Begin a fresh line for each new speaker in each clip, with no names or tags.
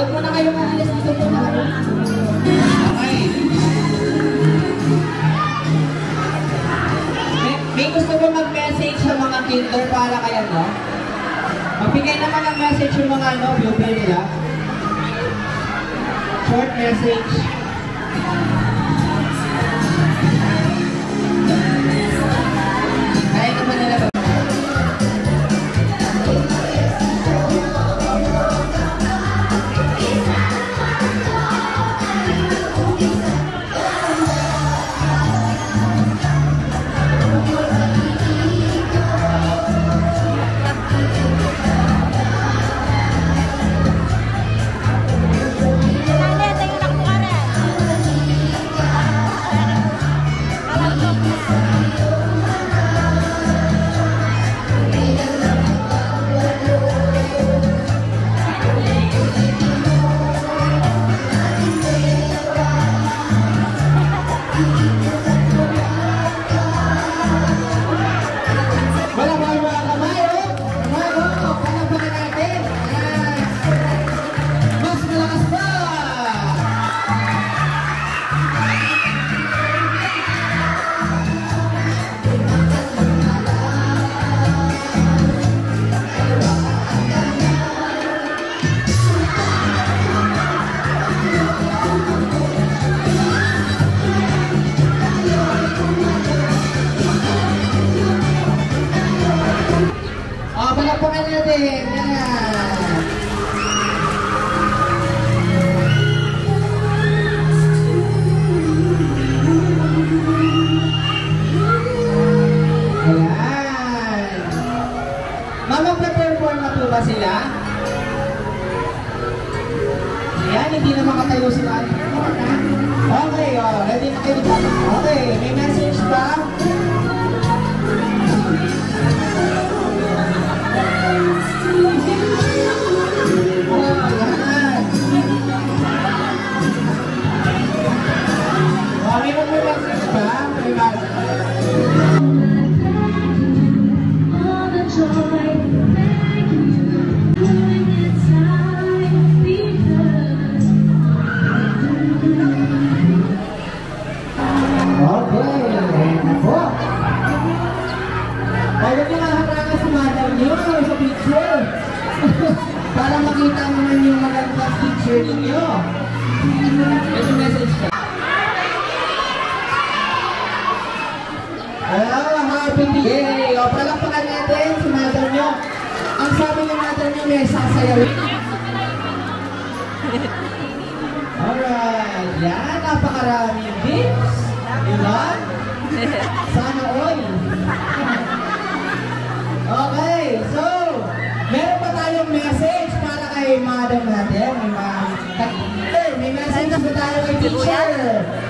Oh, wag mo na kayo maalis dito po na kayo.
Okay. May, may gusto ba mag-message sa mga kinder para kaya no? Magbigay naman ng message yung mga ano, pupil nila. Short message. Sila? Ayan, hindi na makatayo sila. Okay, oh, ready na kayo dito. Okay, may message ba? Ayan. Oh? May ada natin, may mga... memang may message po tayo teacher.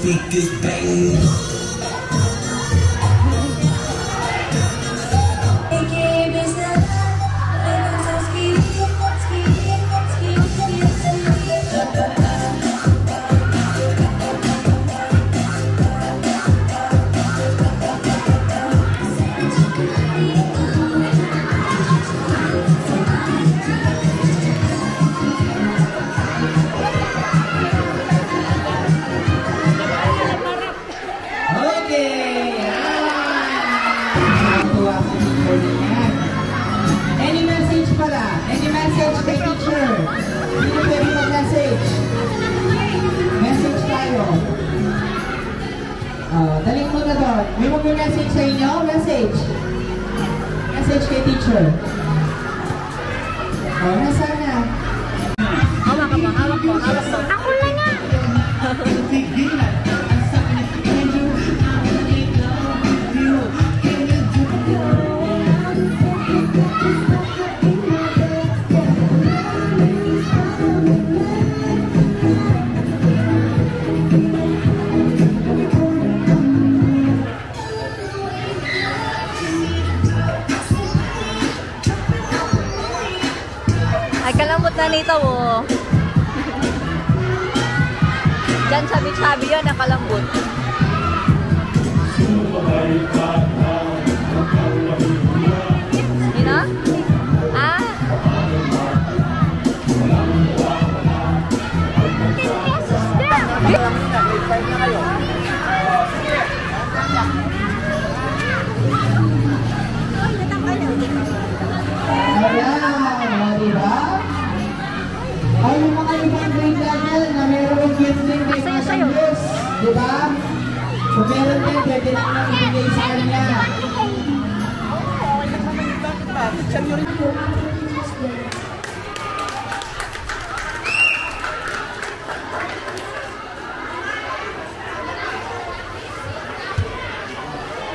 speak this bang.
Doon. May mag-message sa inyo? Message. Message kay teacher. Oh, nasaan na?
Hawak ka pa, hawak ko, hawak ko. Na nito, oh. Diyan, sabi-sabi yun, nakalambot. Sino?
Ay, yung mga ibang grade level na meron gift din kay
sa'yo.
Andres, di ba? Kung meron din, pwede lang nang ibigay sa kanya.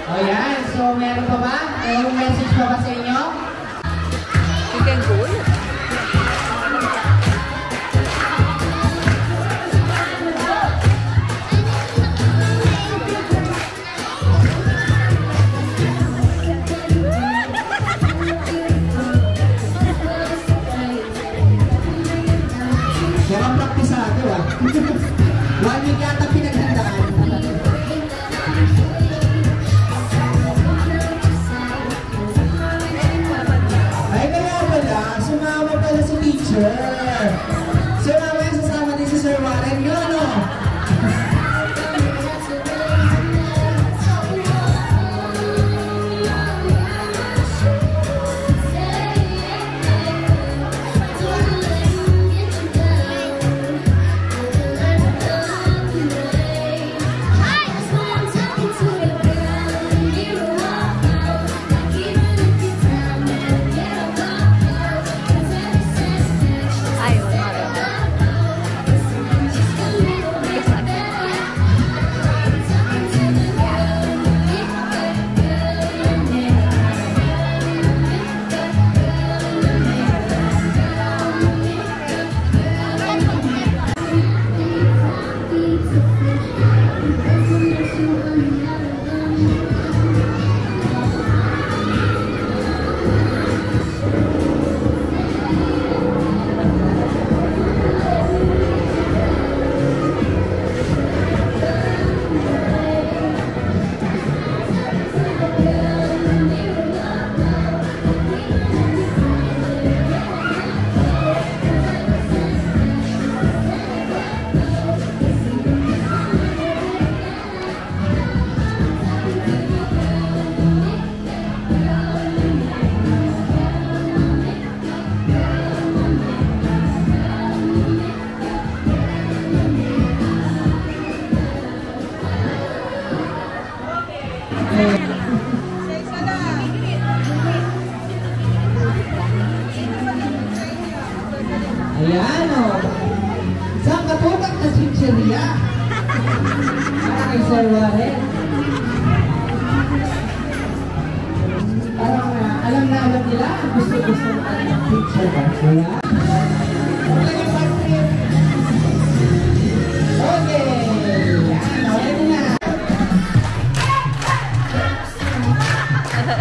O yan, so meron pa ba? May message pa ba sa inyo?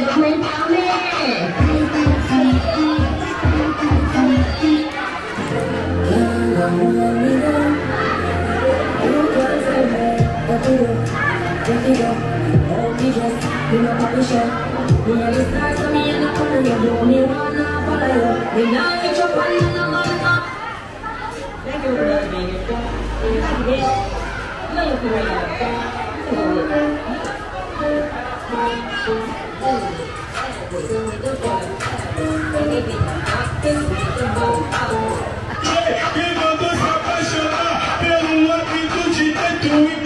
ดอกไม้เท้า
แม่
今よくないやろ。
Quem mandou se apaixonar pelo hábito de Tetuí?